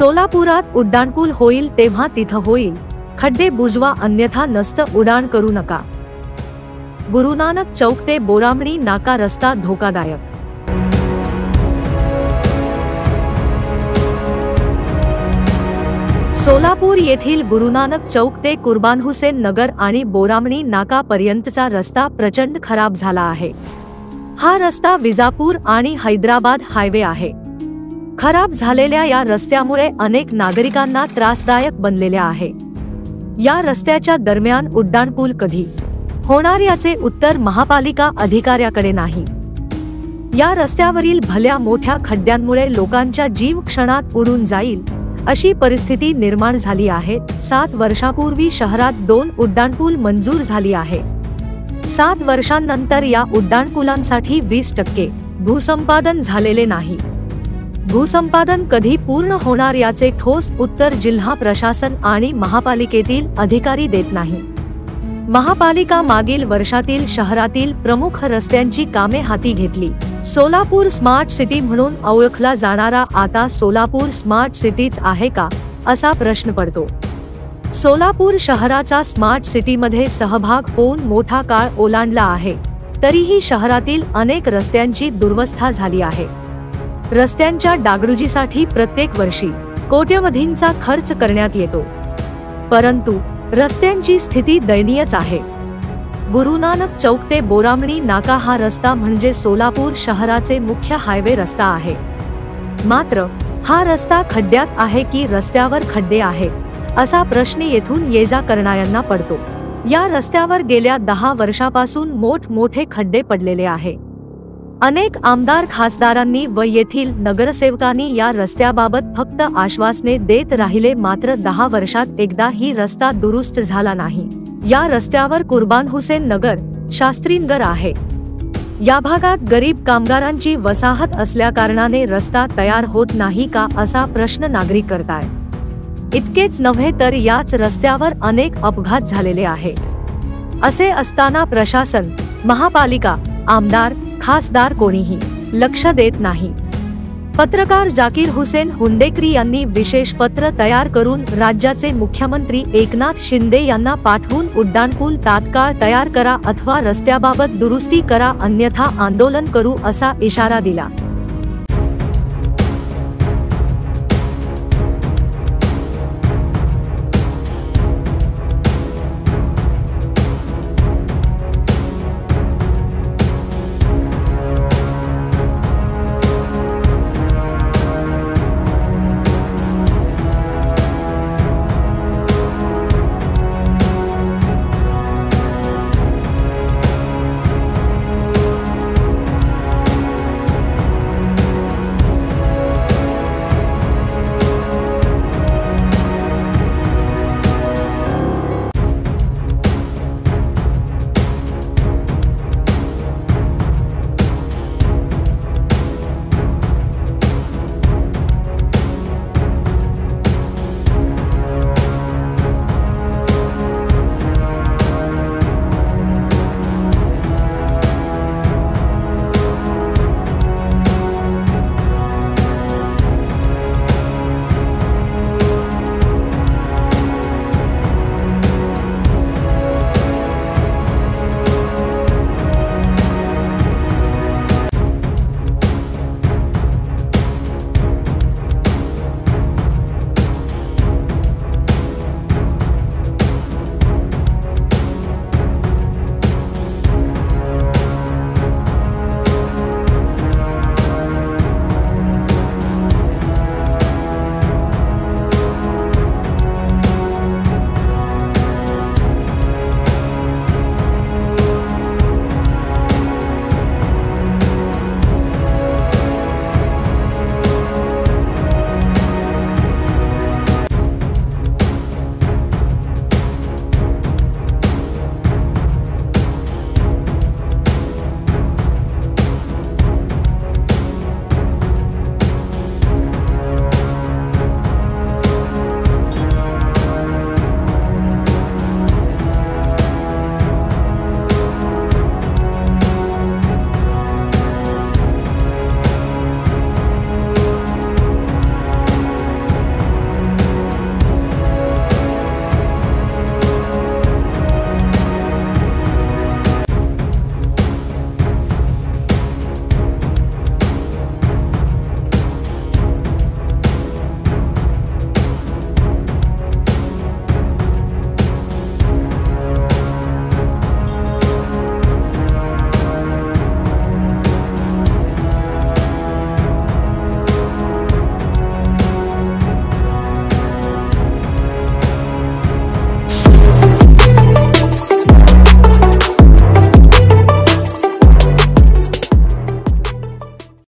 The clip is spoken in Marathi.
सोलापुरात उड्डाणपूल होईल तेव्हा तिथं होईल. खड्डे बुजवा अन्यथा नसतं उडाण करू नका. गुरुनानक चौक ते बोरामणी नाका रस्ता धोकादायक. सोलापूर येथील गुरुनानक चौक ते कुर्बान हुसेन नगर आणि बोरामणी नाका पर्यंतचा रस्ता प्रचंड खराब झाला आहे. हा रस्ता विजापूर आणि हैदराबाद हायवे आहे. खराब झालेल्या या रस्त्यामुळे अनेक नागरिकांना त्रासदायक बनलेल्या आहे. या रस्त्याच्या दरम्यान उड्डाणपूल कधी होणार याचे उत्तर महापालिका अधिकाऱ्याकडे नाही. या रस्त्यावरील भल्या मोठ्या खड्ड्यांमुळे लोकांच्या जीव क्षणात उडून जाईल अशी परिस्थिती निर्माण झाली आहे. सात वर्षापूर्वी शहरात दोन उड्डाणपूल मंजूर झाली आहे. सात वर्षांनंतर या उड्डाणपुलांसाठी वीस टक्के भूसंपादन झालेले नाही. भूसंपादन कधी पूर्ण होणार याचे ठोस उत्तर जिल्हा प्रशासन आणि महापालिकेतील अधिकारी देत नाही. महापालिका मागील वर्षातील शहरातील प्रमुख रस्त्यांची कामे हाती घेतली. सोलापूर स्मार्ट सिटी म्हणून ओळखला जाणारा आता सोलापूर स्मार्ट सिटीच आहे का? असा प्रश्न पडतो. सोलापूर शहराचा स्मार्ट सिटीमध्ये सहभाग होऊन मोठा काळ ओलांडला आहे. तरीही शहरातील अनेक रस्त्यांची दुर्वस्था झाली आहे. रस्त्यांच्या डागडुजीसाठी प्रत्येक वर्षी कोट्यवधींचा खर्च करण्यात येतो. परंतु रस्त्यांची स्थिती दयनीयच आहे. गुरुनानक चौक ते बोरामणी नाका हा रस्ता म्हणजे सोलापूर शहराचे मुख्य हायवे रस्ता आहे. मात्र हा रस्ता खड्ड्यात आहे की रस्त्यावर खड्डे आहेत असा प्रश्न येथून ये जा करणाऱ्यांना पडतो. या रस्त्यावर गेल्या दहा वर्षापासून मोठमोठे खड्डे पडलेले आहे. अनेक आमदार खासदारांनी व येथील नगरसेवकांनी या रस्त्याबाबत फक्त आश्वासने देत राहिले मात्र दहा वर्षात एकदा ही रस्ता दुरुस्त झाला नाही. या रस्त्यावर कुर्बान हुसेन नगर शास्त्रीनगर आहे. या भागात गरीब कामगारांची वसाहत असल्या कारणाने रस्ता तयार होत नाही का असा प्रश्न नागरिक करताय. इतकेच नव्हे तर याच रस्त्यावर अनेक अपघात झालेले आहे. असे असताना प्रशासन महापालिका आमदार खासदार कोणीही लक्ष देत नाही. पत्रकार जाकीर हुसेन हुंडेकरी यांनी विशेष पत्र तयार करून राज्याचे मुख्यमंत्री एकनाथ शिंदे यांना पाठवून उड्डाणपूल तात्काळ तयार करा अथवा रस्त्याबाबत दुरुस्ती करा अन्यथा आंदोलन करू असा इशारा दिला.